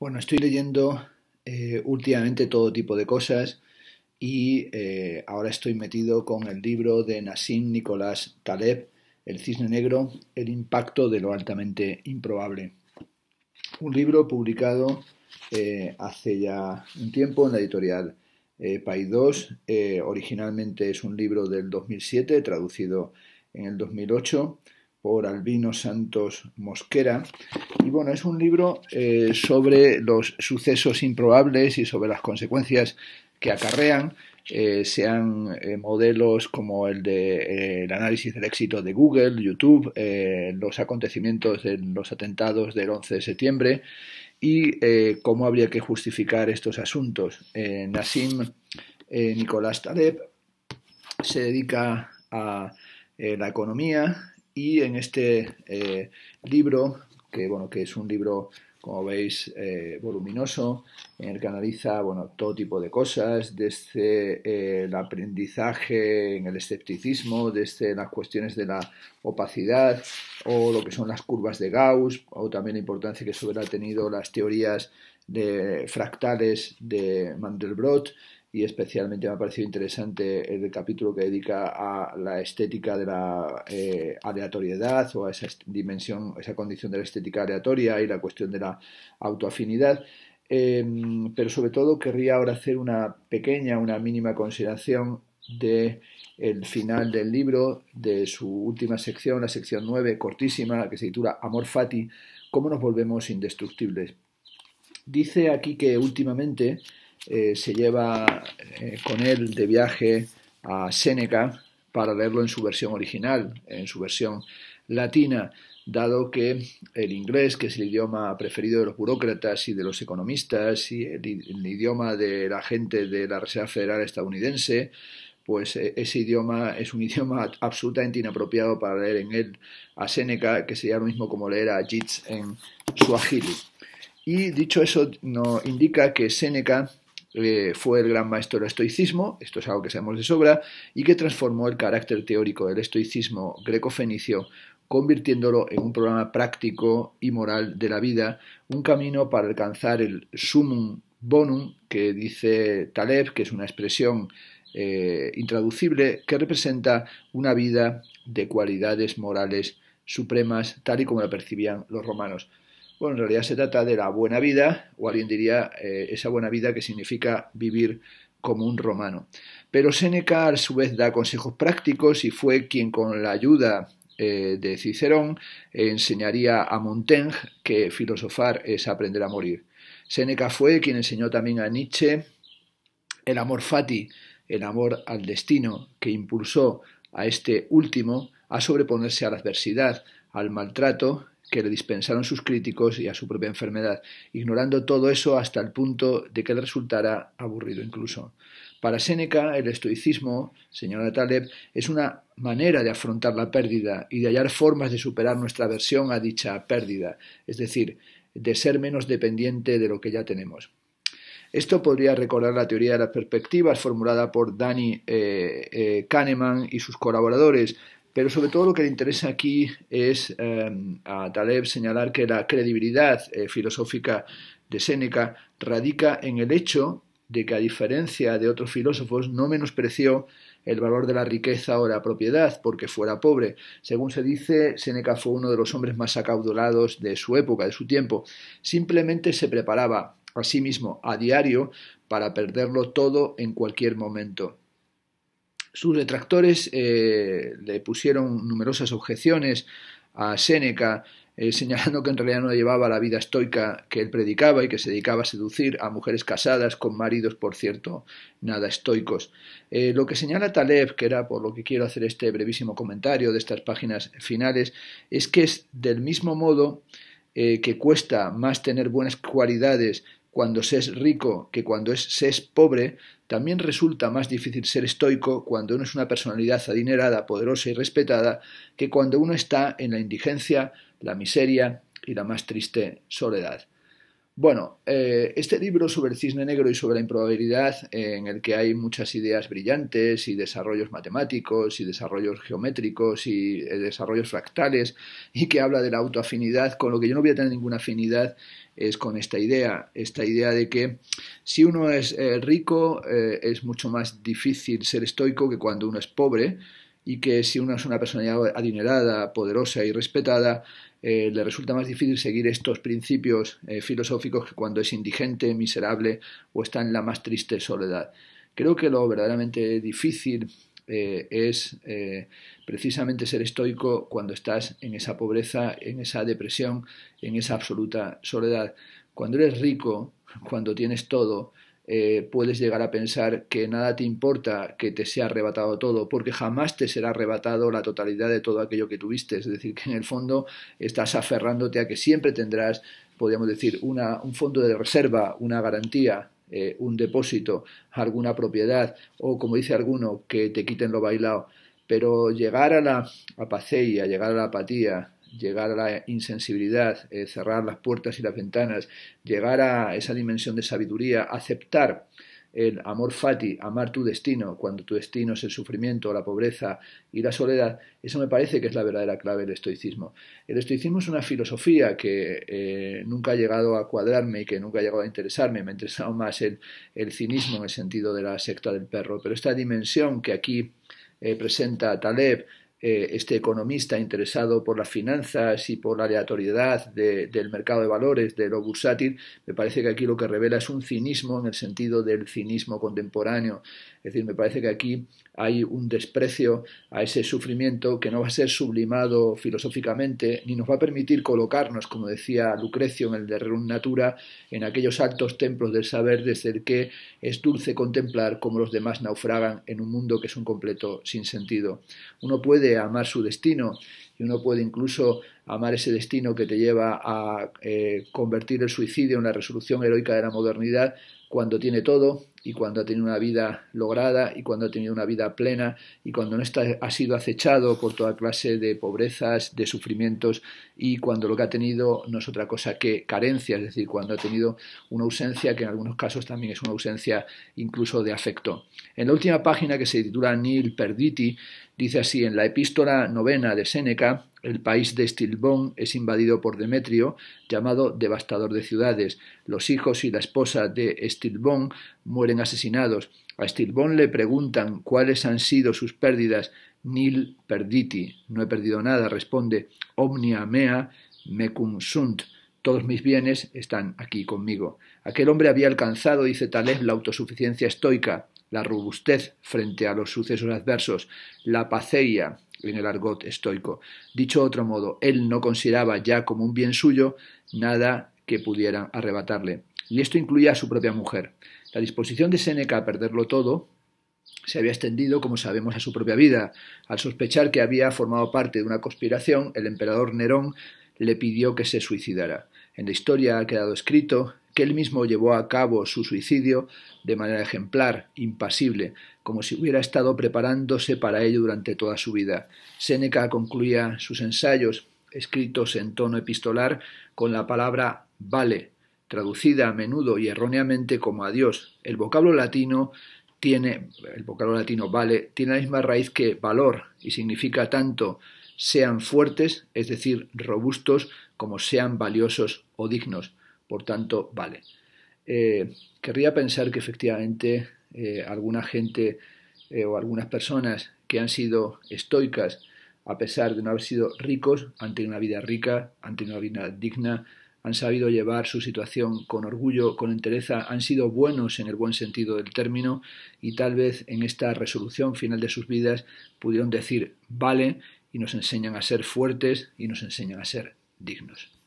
Bueno, estoy leyendo eh, últimamente todo tipo de cosas y eh, ahora estoy metido con el libro de Nassim Nicolás Taleb, El cisne negro, el impacto de lo altamente improbable. Un libro publicado eh, hace ya un tiempo en la editorial País 2. originalmente es un libro del 2007, traducido en el 2008 por Albino Santos Mosquera. Y bueno, es un libro eh, sobre los sucesos improbables y sobre las consecuencias que acarrean, eh, sean eh, modelos como el de el análisis del éxito de Google, YouTube, los acontecimientos de los atentados del 11 de septiembre y cómo habría que justificar estos asuntos. Nassim Nicolás Taleb se dedica a la economía y en este eh, libro, que, bueno, que es un libro, como veis, eh, voluminoso, en el que analiza bueno, todo tipo de cosas, desde eh, el aprendizaje en el escepticismo, desde las cuestiones de la opacidad o lo que son las curvas de Gauss, o también la importancia que sobre ha tenido las teorías de fractales de Mandelbrot, y especialmente me ha parecido interesante el capítulo que dedica a la estética de la eh, aleatoriedad o a esa dimensión, esa condición de la estética aleatoria y la cuestión de la autoafinidad. Em, pero sobre todo querría ahora hacer una pequeña, una mínima consideración de el final del libro, de su última sección, la sección 9, cortísima, que se titula Amor Fati, cómo nos volvemos indestructibles. Dice aquí que últimamente eh, se lleva eh, con él de viaje a Séneca para leerlo en su versión original, en su versión latina, dado que el inglés, que es el idioma preferido de los burócratas y de los economistas y el, idioma de la gente de la Reserva Federal estadounidense, pues eh, ese idioma es un idioma absolutamente inapropiado para leer en él a Séneca, que sería lo mismo como leer a Yeats en Suajili. Y dicho eso, nos indica que Séneca eh, fue el gran maestro del estoicismo, esto es algo que sabemos de sobra, y que transformó el carácter teórico del estoicismo greco-fenicio, convirtiéndolo en un programa práctico y moral de la vida, un camino para alcanzar el sumum bonum, que dice Taleb, que es una expresión eh, intraducible, que representa una vida de cualidades morales supremas, tal y como la percibían los romanos. Bueno, en realidad se trata de la buena vida, o alguien diría eh, esa buena vida que significa vivir como un romano. Pero Séneca a su vez da consejos prácticos y fue quien con la ayuda eh, de Cicerón enseñaría a Montaigne que filosofar es aprender a morir. Séneca fue quien enseñó también a Nietzsche el amor fati, el amor al destino, que impulsó a este último a sobreponerse a la adversidad, al maltrato que le dispensaron sus críticos y a su propia enfermedad, ignorando todo eso hasta el punto de que le resultara aburrido incluso. Para Séneca, el estoicismo, señora Taleb, es una manera de afrontar la pérdida y de hallar formas de superar nuestra aversión a dicha pérdida, es decir, de ser menos dependiente de lo que ya tenemos. Esto podría recordar la teoría de las perspectivas formulada por Danny eh, eh, Kahneman y sus colaboradores, pero sobre todo lo que le interesa aquí es em, a Taleb señalar que la credibilidad eh, filosófica de Séneca radica en el hecho de que a diferencia de otros filósofos no menospreció el valor de la riqueza o la propiedad porque fuera pobre. Según se dice, Séneca fue uno de los hombres más acaudalados de su época, de su tiempo. Simplemente se preparaba a sí mismo a diario para perderlo todo en cualquier momento. Sus detractores eh, le pusieron numerosas objeciones a Séneca, eh, señalando que en realidad no llevaba la vida estoica que él predicaba y que se dedicaba a seducir a mujeres casadas con maridos, por cierto, nada estoicos. Eh, lo que señala Taleb, que era por lo que quiero hacer este brevísimo comentario de estas páginas finales, es que es del mismo modo que cuesta más tener buenas cualidades cuando se es rico que cuando se es pobre, también resulta más difícil ser estoico cuando uno es una personalidad adinerada, poderosa y respetada, que cuando uno está en la indigencia, la miseria y la más triste soledad. Bueno, eh, este libro sobre el cisne negro y sobre la improbabilidad, en el que hay muchas ideas brillantes y desarrollos matemáticos y desarrollos geométricos y eh, desarrollos fractales, y que habla de la autoafinidad, con lo que yo no voy a tener ninguna afinidad es con esta idea, esta idea de que si uno es eh, rico es mucho más difícil ser estoico que cuando uno es pobre, y que si uno es una persona adinerada, poderosa y respetada, eh, le resulta más difícil seguir estos principios eh, filosóficos que cuando es indigente, miserable o está en la más triste soledad. Creo que lo verdaderamente difícil eh, es precisamente ser estoico cuando estás en esa pobreza, en esa depresión, en esa absoluta soledad. Cuando eres rico, cuando tienes todo, eh, puedes llegar a pensar que nada te importa que te sea arrebatado todo, porque jamás te será arrebatado la totalidad de todo aquello que tuviste. Es decir, que en el fondo estás aferrándote a que siempre tendrás, podríamos decir, una, un fondo de reserva, una garantía, eh, un depósito, alguna propiedad, o como dice alguno, que te quiten lo bailado. Pero llegar a la apaceia, llegar a la apatía, llegar a la insensibilidad, eh, cerrar las puertas y las ventanas, llegar a esa dimensión de sabiduría, aceptar el amor fati, amar tu destino, cuando tu destino es el sufrimiento, la pobreza y la soledad, eso me parece que es la verdadera clave del estoicismo. El estoicismo es una filosofía que eh, nunca ha llegado a cuadrarme y que nunca ha llegado a interesarme, me ha interesado más el, el cinismo en el sentido de la secta del perro, pero esta dimensión que aquí eh, presenta Taleb este economista interesado por las finanzas y por la aleatoriedad del mercado de valores, de lo bursátil, me parece que aquí lo que revela es un cinismo en el sentido del cinismo contemporáneo. Es decir, me parece que aquí hay un desprecio a ese sufrimiento que no va a ser sublimado filosóficamente, ni nos va a permitir colocarnos, como decía Lucrecio en el de Rerum Natura, en aquellos altos templos del saber desde el que es dulce contemplar cómo los demás naufragan en un mundo que es un completo sinsentido. Uno puede amar su destino y uno puede incluso amar ese destino que te lleva a eh, convertir el suicidio en la resolución heroica de la modernidad cuando tiene todo y cuando ha tenido una vida lograda y cuando ha tenido una vida plena y cuando no está, ha sido acechado por toda clase de pobrezas, de sufrimientos y cuando lo que ha tenido no es otra cosa que carencia, es decir, cuando ha tenido una ausencia que en algunos casos también es una ausencia incluso de afecto. En la última página que se titula Nil Perditi dice así, en la epístola novena de Séneca, el país de Estilbón es invadido por Demetrio, llamado devastador de ciudades. Los hijos y la esposa de Estilbón mueren asesinados. A Estilbón le preguntan cuáles han sido sus pérdidas. Nil perditi, no he perdido nada, responde. Omnia mea mecum sunt. Todos mis bienes están aquí conmigo. Aquel hombre había alcanzado, dice Taleb, la autosuficiencia estoica, la robustez frente a los sucesos adversos, la paceia, en el argot estoico. Dicho otro modo, él no consideraba ya como un bien suyo nada que pudieran arrebatarle. Y esto incluía a su propia mujer. La disposición de Séneca a perderlo todo se había extendido, como sabemos, a su propia vida. Al sospechar que había formado parte de una conspiración, el emperador Nerón le pidió que se suicidara. En la historia ha quedado escrito que él mismo llevó a cabo su suicidio de manera ejemplar, impasible, como si hubiera estado preparándose para ello durante toda su vida. Séneca concluía sus ensayos, escritos en tono epistolar, con la palabra vale, traducida a menudo y erróneamente como adiós. El vocablo latino tiene, el vocablo latino vale, tiene la misma raíz que valor y significa tanto sean fuertes, es decir, robustos, como sean valiosos o dignos por tanto, vale. Eh, querría pensar que efectivamente eh, alguna gente eh, o algunas personas que han sido estoicas, a pesar de no haber sido ricos, han tenido una vida rica, han tenido una vida digna, han sabido llevar su situación con orgullo, con entereza, han sido buenos en el buen sentido del término y tal vez en esta resolución final de sus vidas pudieron decir vale y nos enseñan a ser fuertes y nos enseñan a ser dignos.